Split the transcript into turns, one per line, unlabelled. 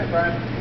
Hi, Brian.